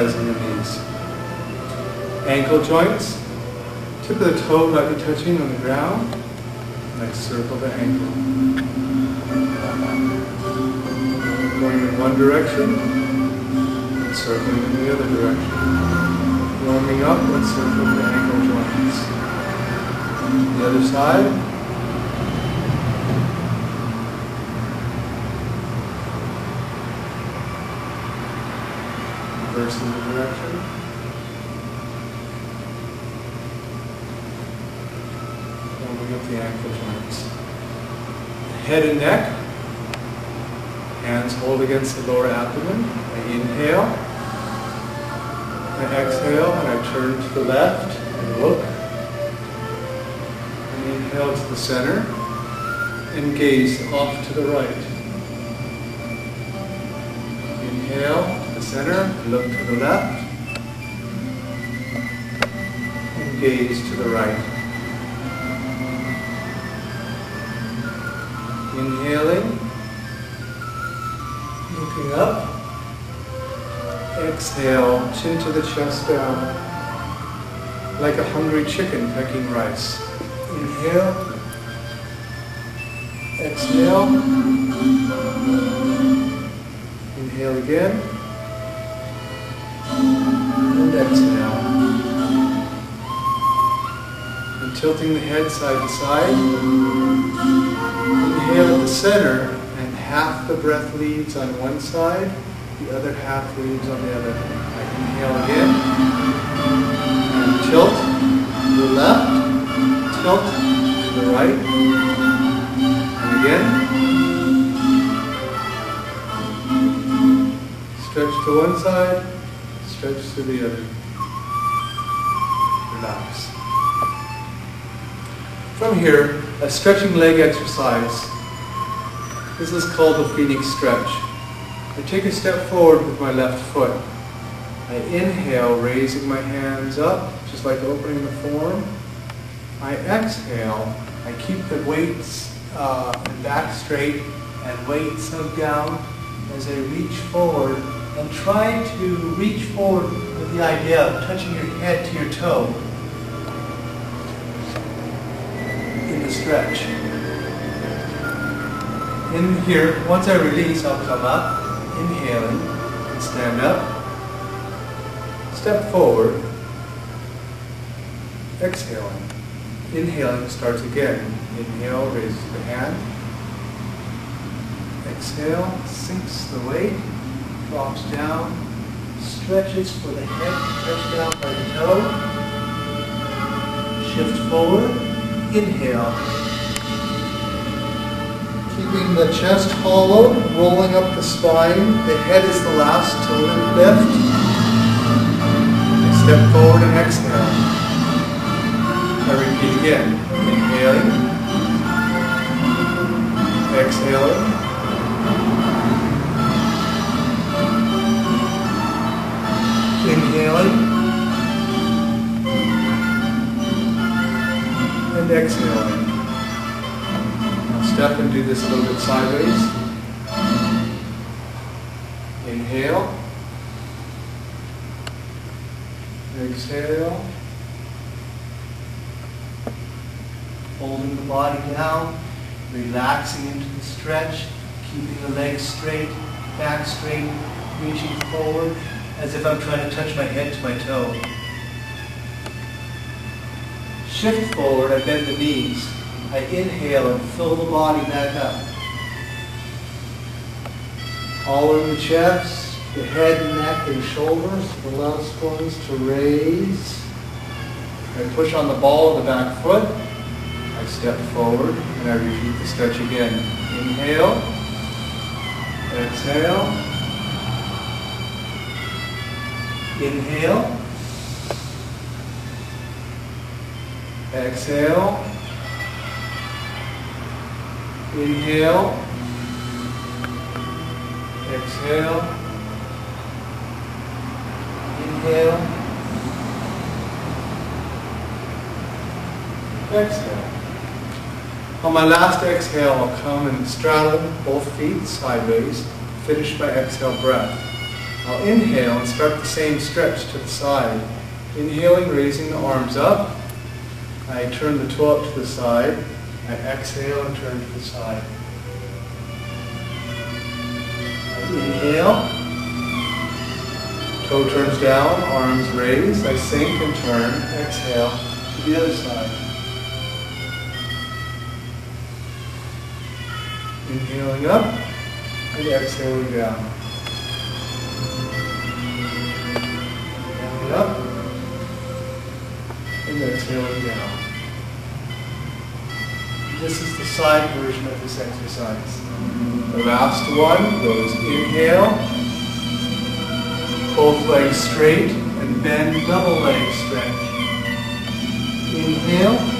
knees. Ankle joints. Tip of the toe might be touching on the ground. And I circle the ankle. Going in one direction, and circling in the other direction. Warming up and circling the ankle joints. The other side. Reversing the direction. Warming up the ankle joints. Head and neck. Hands hold against the lower abdomen. I inhale. I exhale and I turn to the left and look. And inhale to the center and gaze off to the right. Inhale center, look to the left, and gaze to the right. Inhaling, looking up, exhale, chin to the chest down, like a hungry chicken pecking rice. Inhale, exhale, inhale again, exhale. And tilting the head side to side. Inhale at the center and half the breath leaves on one side, the other half leaves on the other. Inhale again. And tilt to the left, tilt to the right. And again. Stretch to one side, stretch to the other. Relax. From here, a stretching leg exercise. This is called the Phoenix stretch. I take a step forward with my left foot. I inhale, raising my hands up, just like opening the form. I exhale, I keep the weights uh, back straight and weight sunk down as I reach forward and try to reach forward with the idea of touching your head to your toe in the stretch. In here, once I release, I'll come up, inhaling, and stand up, step forward, exhaling. Inhaling starts again. Inhale, raises the hand. Exhale, sinks the weight drops down, stretches for the head to touch down by the toe. Shift forward, inhale. Keeping the chest hollow, rolling up the spine. The head is the last to lift. Step forward and exhale. I repeat again. Inhaling. Exhaling. Exhaling. Now step and do this a little bit sideways. Inhale. Exhale. Holding the body down, relaxing into the stretch, keeping the legs straight, back straight, reaching forward, as if I'm trying to touch my head to my toe. Shift forward, I bend the knees. I inhale and fill the body back up. All in the chest, the head, neck, and shoulders, the last ones to raise. I push on the ball of the back foot. I step forward and I repeat the stretch again. Inhale. Exhale. Inhale. Exhale. Inhale. Exhale. Inhale. Exhale. On my last exhale, I'll come and straddle both feet sideways. Finish my exhale breath. I'll inhale and start the same stretch to the side. Inhaling, raising the arms up. I turn the toe up to the side. I exhale and turn to the side. Inhale. Toe turns down, arms raised. I sink and turn. Exhale to the other side. Inhaling up and exhaling down. And exhaling down. This is the side version of this exercise. The last one goes inhale, both legs straight, and bend double leg stretch. Inhale,